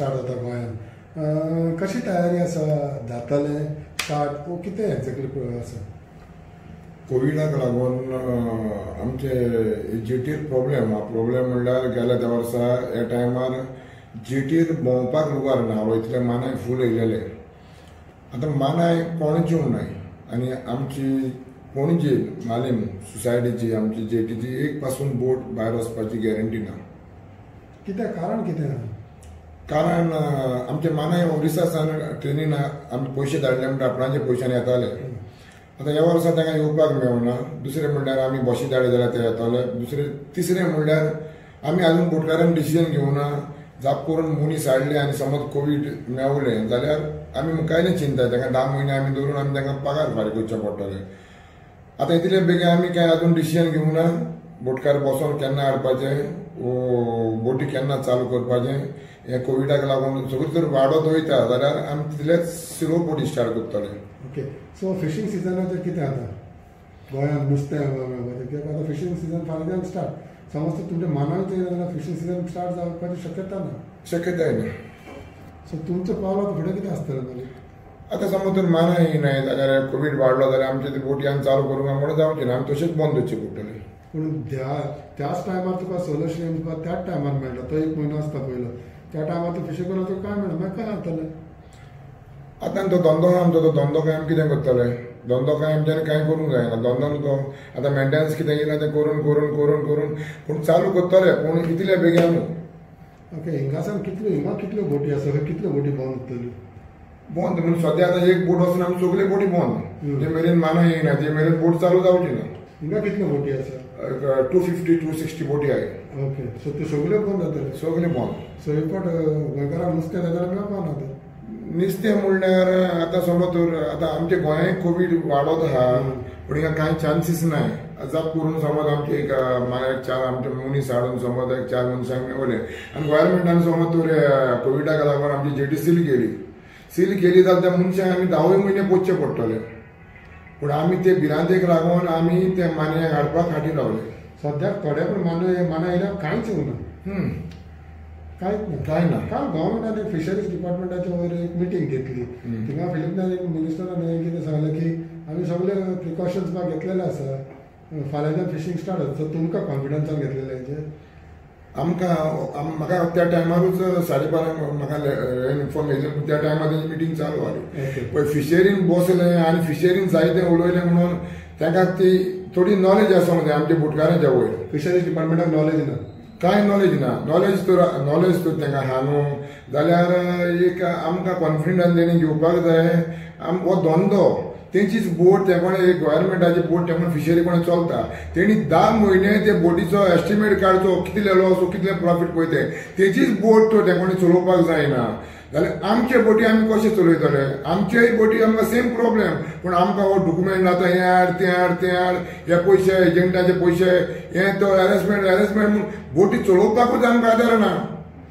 Start जाता गोंयांत कशी तयारी आसा जातलें स्टार्ट वो कितें एक्झॅक्टली आसा कोविडाक लागून आमचे जेटीर प्रॉब्लेम हा प्रॉब्लेम म्हणल्यार गेल्या त्या वर्सा ह्या टायमार जेटीर भोंवपाक लुगार ना वयतले मानाय फूल येयलेले आतां मानाय कोणच येवंक नाय आनी आमची पणजी मालीम सोसायटीची आमची जेटीची एक पासून बोट भायर वचपाची गॅरंटी ना. कितें कारण कितें आहा? कारण आमचे मानाय ओरिसासान ट्रेनीन आमी पयशे धाडले म्हणटा आपणाचे पयशांनी येताले आतां ह्या वर्सा तांकां येवपाक मेळना दुसरें म्हणल्यार आमी बशी धाडले जाल्यार ते येताले दुसरें तिसरें म्हणल्यार आमी आजून बोटकारान डिसिजन घेवना जाप करून मनीस हाडले आनी समज कोवीड मेवले जाल्यार आमी मुखार चिंता तांकां धा म्हयने आमी दवरून आमी तांकां पगार फारीक करचे पडटले आतां इतले बेगीन आमी कांय आजून डिसिजन घेवना बोटकार बसोन केन्ना हाडपाचें बोटी केन्ना चालू करपाचें. हे कोविडाक लागून सगळी जर वाडत वयता जाल्यार आमी तितलेच स्लो बोटी स्टार्ट करतले ओके. सो फिशींग सिजनाचें कितें आतां? गोंयांत नुस्तें कित्याक आतां फिशींग सिजन फाल्यां स्टार्ट समज तुमच्या मानाक येयना जाल्यार फिशींग सिजन स्टार्ट जावपाची शक्यता ना शक्यताय ना. सो तुमचो पावलो फुडें कितें आसतलें मागीर आतां समज तर माना येयनाय जाल्यार कोवीड वाडलो जाल्यार आमचे ती बोटी आमी चालू करूंक म्हणून जावचे ना. आमी तशेंच बंद करचे पडटले पूण त्या त्याच टायमार तुका सोलो स्ट्रीम तुका त्याच टायमार मेळटा तो एक म्हयनो आसता पयलो त्या टायमार तूं फिशींग करून तुका काय मेळना मागीर काय जातलें आतां तो धंदो आमचो तो धंदो काय आमी कितें करतले धंदो काय आमच्यानी कांय करूंक जायना धंदो तो आतां मेंटेनन्स कितें येयला तें करून करून करून करून पूण चालू करतले पूण इतले बेगीन ओके हिंगासान कितल्यो हिंगा कितल्यो बोटी आसा कितल्यो बोटी बंद उरतल्यो बंद म्हणून सद्या आतां एक बोट वचून आमी सगळे बोटी बंद जे मेरेन माना येयना ते मेरेन बोट चालू जावची ना हिंगा कितल्यो बोटी आसा टू फिफ्टी टू सिक्स्टी बोटी आहे. ओके. सो त्यो सगळ्यो बंद जातल्यो सगळे बंद सो एकट गोंयकारांक नुस्तें जाल्यार मेळपा ना तर नुस्तें म्हणल्यार आतां समज तर आतां आमच्या गोंयांत कोवीड वाडत आहा पूण हिंगा कांय चान्सीस नाय जाप करून समज आमचे एक मागीर चार आमचे मनीस हाडून समज एक चार मनशांक मेवले आनी गोवोरमेंटान समज तर कोविडाक लागून आमची जेटी सील केली. सील केली जाल्यार त्या मनशांक आमी धावूय म्हयने पोचचे पडटले पूण आमी ते भिरांतेक लागून आमी ते माने हाडपाक फाटीं रावले सद्याक थोडे पूण माना माना येयल्यार कांयच हम्म. कांयच ना कांय ना काल गव्हर्मेंटान एक फिशरीज डिपार्टमेंटाच्या वयर एक मिटींग घेतली. थिंगा फिलिपनान एक मिनिस्टरान कितें सांगलें की आमी सगळे प्रिकॉशन्स घेतलेले आसा फाल्यांच्यान फिशींग स्टार्ट जाता सो तुमकां कॉन्फिडन्सान घेतलेलें हेजेर आमकां आम- म्हाका त्या टायमारूच साडे बारांक म्हाका इन्फॉर्मेशन त्या टायमार तेजी मिटींग चालू. जाली पळय फिशरीन बसले आनी फिशरीन जायते उलयले म्हणून ताका ती थोडी नॉलेज आसा म्हणजे आमच्या बुटकारांच्या वयर. फिशरीज डिपार्टमेंटाक नॉलेज ना? कांय नॉलेज ना? नॉलेज तर नॉलेज तर तांकां हा न्हू जाल्यार एक आमकां कॉन्फिडन्स तेणी घेवपाक जाय. आम हो धंदो. तेंचीच बोट ते कोणा एक बोट ते कोण फिशरी कोणा चलता. तेणी धा म्हयने ते बोटीचो एस्टिमेट काडचो कितले लॉस कितले प्रॉफीट पळयते तेचीच बोट तो ते कोणी चलोवपाक जायना. जाल्यार आमचे बोटी आमी कशे चलयतले? आमचेय बोटी आमकां सेम प्रॉब्लेम पूण आमकां हो डॉक्युमेंट आतां हें हाड तें हाड तें हाड हे पयशे एजंटाचे पयशे हे तो हॅरेसमेंट हॅरेसमेंट म्हूण बोटी चलोवपाकूच आमकां आदार ना.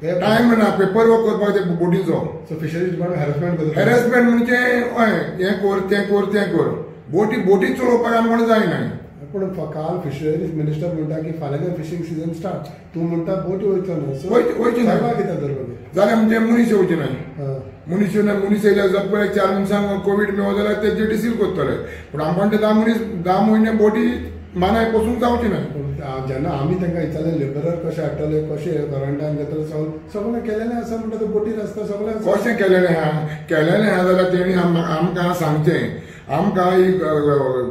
टायम ना पेपर वर्क करपाक ते बोटीचो सो फिशरीज डिपार्टमेंट हॅरेसमेंट करता हॅरेसमेंट म्हणजे हय हें कर तें कर तें कर. बोटी बोटी चलोवपाक आमकां जायना पूण काल फिशरीज मिनिस्टर म्हणटा की फाल्यांच्यान फिशींग सिजन स्टार्ट तूं म्हणटा बोटी वयचो ना सो वयची- वयची ना. सांगा कितें तर जाल्यार म्हणजे मनीस येवचे हा. मनीस येवन मनीस येयल्यार जर पळय चार मनशांक कोवीड मेळो जाल्यार ते जेटी सील करतले. पूण आमकां ते धा मनीस धा म्हयने बोटी मानाय पसून जावचे ना पूण जेन्ना आमी तांकां विचारलें लेबरर कशें हाडटले कशें क्वॉरंटायन घेतले सगळें सगळें केलेलें आसा म्हणटा बोटीर आसता सगळें कशें केलेलें आहा केलेलें आहा जाल्यार तेणी आमकां सांगचें आमकां एक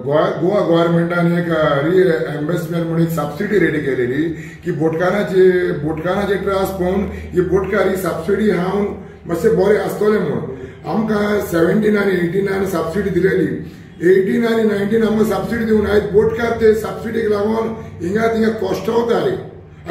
गोवा गोवा गोवोरमेंटान एक री एम्बेसमेंट म्हणून एक सबसिडी रेडी केलेली की बोटकाराचे बोटकाराचे त्रास पळोवन ही बोटकार ही सबसिडी हांव मातशें बरें आसतलें म्हणून. आमकां सेव्हन्टीन आनी एटीनान सबसिडी दिलेली. एटीन आनी नायन्टीन आमकां सबसिडी दिवन आयज बोटकार ते सबसिडीक लागून हिंगा थिंगा कोश्टवताले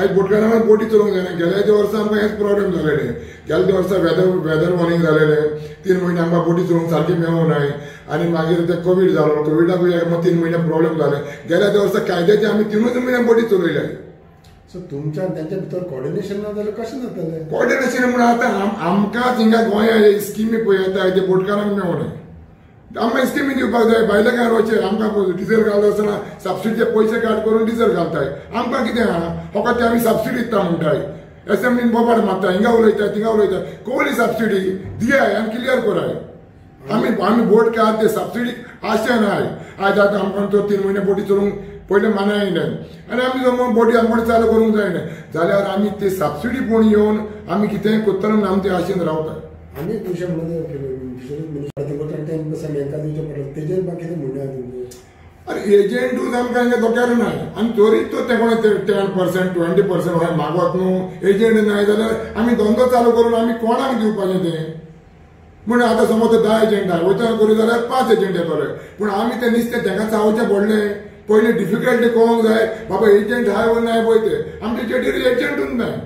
आयज बोटकारांक बोटी चलोवंक जायना गेल्या वर्सा आमकां हेच प्रॉब्लेम जालेले गेल्या वर्सा वेदर वेदर वॉर्निंग जालेले तीन म्हयने आमकां बोटी चलोवंक सारकी मेळूंक नाय आनी मागीर ते कोवीड जालो कोविडाकूय एक तीन म्हयने प्रॉब्लेम जाले गेल्या त्या वर्सा कायद्याचे आमी तिनूच म्हयने बोटी चलयले सो तुमच्या तेंच्या भितर कॉर्डिनेशन ना जाल्यार कशें जातलें कॉर्डिनेशन म्हणून आतां आम- आमकां थिंगा गोंया स्किमी पळय येता ते बोटकारांक मेळोना आमकां स्किमी दिवपाक जाय भायले काय रोचे आमकां डिझल घालता आसतना सबसिडीचे पयशे काड करून डिझल घालताय आमकां कितें आहा फकत ते आमी सबसिडी दिता म्हणटाय एसएमडीन बोबाड मारता हिंगा उलयता थिंगा उलयता कोवली सबसिडी दियाय आनी क्लियर कोराय आमी आमी बोट काय ते सबसिडी आशे नाय आज आतां आमकां तो तीन म्हयने बोटी चलोवंक पयले मानाय न्हय आनी आमी समज बोटी आमकां चालू करूंक जाय न्हय जाल्यार आमी ते सबसिडी पूण येवन आमी कितेंय कोत्तलो म्हूण आमी ते आशेन रावता आनी विषयामध्ये विशय म्हणून फिशरीज मिनिस्टर तेजेर बाकीचे म्हणणे अरे एजंटूच आमकां हिंगा दोक्यार नाय आनी चोरीत तो ते कोण टेन पर्सेंट ट्वेंटी पर्सेंट अशें मागवत न्हू. एजंट नाय जाल्यार आमी धंदो चालू करून आमी कोणाक दिवपाचें तें? म्हण आतां समज ते धा एजंट आहा. वयता करूं जाल्यार पांच एजंट येतले पूण आमी तें नुस्तें तांकां चावचें पडलें. पयलीं डिफिकल्टी कळोंक जाय? बाबा एजंट हाय व नाय पळय ते आमचे चेडीर एजंटूच नाय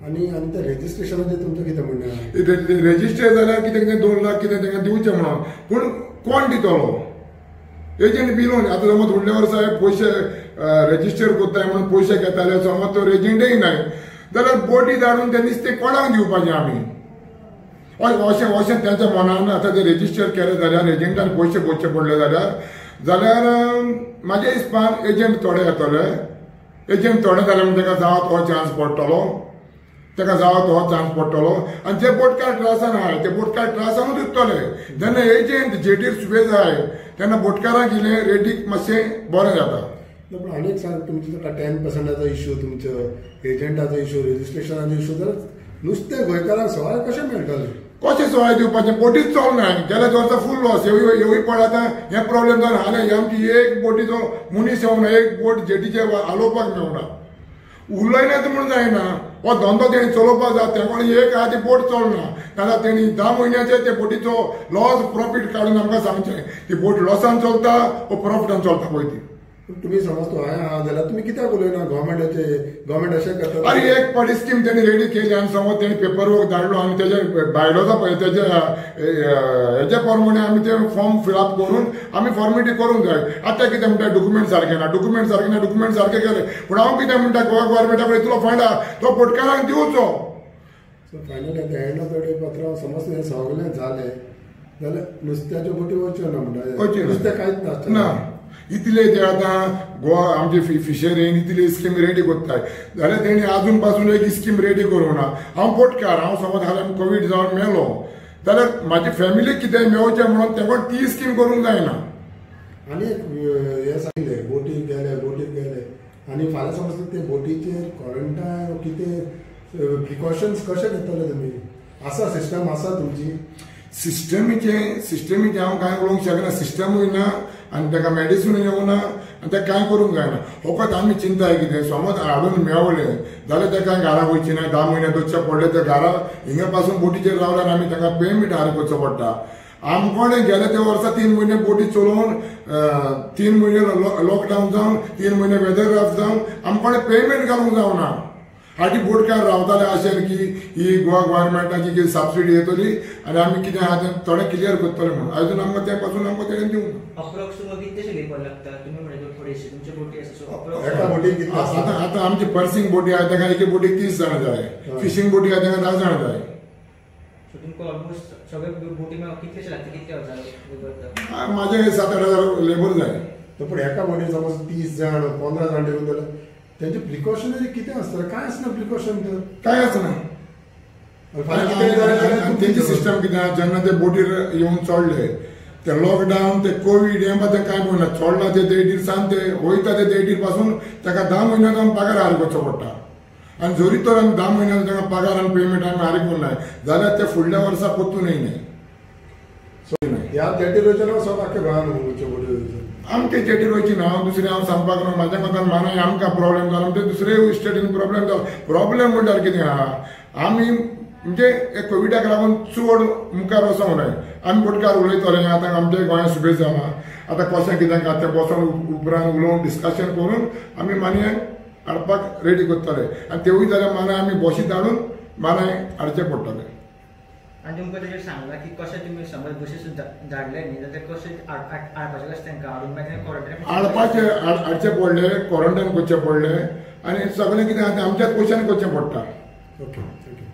आनी आनी ते रेजिस्ट्रेशनाचेर तुमचें कितें म्हणणें रेजिस्टर जाल्यार कितें कितें दोन लाख कितें तांकां दिवचें म्हणून पूण कोण दितलो एजंट बिलोन आतां समज फुडल्या वर्सा पयशे रेजिस्टर कोत्ताय म्हणून पयशे घेताले समज तो एजंटय नाय जाल्यार बोटी धाडून ते नुस्तें कोणाक दिवपाचें आमी हय अशें अशें तेंच्या मनान आतां ते रेजिस्टर केलें जाल्यार एजंटान पयशे भरचे पडले जाल्यार जाल्यार म्हाज्या हिसपान एजंट थोडे येतले एजंट थोडे जाले म्हण ताका जावं तो चान्स पडटलो ताका जावं तो चान्स पडटलो. आनी जे बोटकार ट्रासान आहाय ते बोटकार ट्रासानूच दितले जेन्ना एजंट जेटीर सुबे जाय तेन्ना बोटकाराक इल्लें रेटीक मातशें बरें जाता. ना पूण आनी एक सांग तुमचो टेन पर्संटाचो इश्यू तुमचो एजंटाचो इश्यू रेजिस्ट्रेशनाचो इश्यू जाल्यार नुस्तें गोंयकारांक सवाय कशें मेळटलें? कशें सवाय दिवपाचें? बोटीच चलनाय गेल्या वर्सा फूल लॉस येवय पड आतां हें प्रॉब्लेम जावन हालें ही आमची एक बोटीचो मनीस येवना एक बोट जेटीचेर हालोवपाक मेळना उलयनात म्हूण जायना. हो धंदो तेणी चलोवपाक जाय त्या कोणी एक आहा ती बोट चलना नाजाल्यार तेणी धा म्हयन्याचे ते बोटीचो लॉस प्रॉफीट काडून आमकां सांगचें ती बोट लॉसान चलता वो प्रॉफिटान चलता पळय ती। पूण तुमी समज तो हांवें आहा जाल्यार तुमी कित्याक उलयना गव्हर्मेंटाचे गव्हर्मेंट अशें करता अरे एक पाटी स्कीम त्यांनी रेडी केली आणि समज त्यांनी पेपर वर्क धाडलो आणि त्याच्या भायलो पळय त्याच्या हेच्या प्रमाणे आमी ते फॉर्म फिलअप करून आमी फॉर्मेलिटी करूंक जाय आतां कितें म्हणटा डॉक्युमेंट सारके ना डॉक्युमेंट सारके ना डॉक्युमेंट सारके केले. पूण हांव कितें म्हणटा गोवा गव्हर्मेंटा कडेन इतलो फंड आहा तो पोटकारांक दिवचो so finally at the end of the day पात्रांव समज हें सगळें जालें जाल्यार नुस्त्याच्यो बोटी वच्यो ना म्हणटा. नुस्तें कांयच ना. इतले ते आतां गोवा आमचे फि फिशरीन इतली स्कीम रेडी करताय. जाल्यार तेणी आजून पासून एक स्कीम रेडी करूं ना हांव पोटकार हांव समज हाल्यार कोवीड जावन मेलो. जाल्यार म्हाजी फॅमिलीक कितें मेळचें म्हणून तेवण ती स्कीम करूंक जायना आनी हें सांगलें बोटीक गेले बोटीक गेले आनी फाल्यां समज ते बोटीचेर क्वॉरंटायन कितें प्रिकॉशन्स कशे घेतले तुमी आसा सिस्टम आसा तुमची? सिस्टमीचे सिस्टमीचे हांव कांय उलोवंक शकना सिस्टमूय ना आनी ताका मेडिसिनूय येवना आनी ताका कांय करूंक जायना फकत आमी चिंताय कितें समज हाडून मेवलें जाल्यार ताका घरा वयची ना धा म्हयन्या दोनशे पडले ते घरा हिंगा पासून बोटीचेर रावल्यार आमी ताका पेमेंट हार करचो पडटा आमकोणें गेले ते वर्सा तीन म्हयने बोटी चलोवन तीन म्हयने लॉकडावन जावन तीन म्हयने वेदर ऑफ जावन आमकोणें पेमेंट घालूंक जावना हाटी बोटकार रावताले अशें की ही गोवा गव्हर्मेंटाची कितें सबसिडी येतली आनी आमी कितें आहा तें थोडें क्लियर करतले म्हणून. अजून आमकां ते पासून आमकां तेणें दिवंक म्हणजे बोटी आतां आतां आमची पर्सिंग बोटी आहा ताका एके बोटीक तीस जाण जाय. फिशींग बोटी आहा ताका धा जाण जाय. बोटी म्हाजे सात आठ हजार लेबर जाय. तो पूण एका बोटीन समज तीस जाण पंदरा जाण जाल्यार तेंचे प्रिकॉशनरी कितें आसता काय आसना प्रिकॉशन तर काय तुमची तेंची सिस्टम कितें जेन्ना ते बोटीर येवन चडले ते लॉकडावन ते कोवीड हें ते कांय पळयना चोडला ते देड दिसान ते वयता ते देड दीसपासून ताका धा म्हयन्याक आमी पगार हार करचो पडटा आनी जरी तर आमी धा म्हयन्याक ताका पगार आनी पेमेंट आमी हारी करूं जाल्यार ते फुडल्या वर्सा परतून येयनाय ह्या थेटी रोयचे ना सब आख्या गोंयान गोंयच्यो आमचे चेटीर वयची ना हांव दुसरें हांव सांगपाक ना म्हाज्या मतान मानाय आमकां प्रॉब्लेम जालो ते दुसरे स्टेटीन प्रॉब्लेम जालो प्रॉब्लेम म्हणल्यार कितें आहा आमी म्हणजे कोविडाक लागून चड मुखार वचोंक न्हय आमी बोटकार उलयतले आतां आमच्या गोंया सुबेज जाला आतां कशें कितें का तें बसोन उपरांत उलोवन डिस्कशन करून आमी मानय हाडपाक रेडी करतले आनी तेवूय जाल्यार मानाय आमी बशीत हाडून मानाय हाडचें पडटलें आनी तुमकां तेजेर सांगला की कशें तुमी समज बशीसून धाडले न्ही जाल्यार कशें हाडपाचें कशें तांकां हाडून मागीर क्वॉरंटायन हाडपाचें हाड- हाडचें पडलें क्वॉरंटायन करचें पडलें आनी सगळें कितें आहा तें आमच्याच पयशान करचें पडटा ओके थँक्यू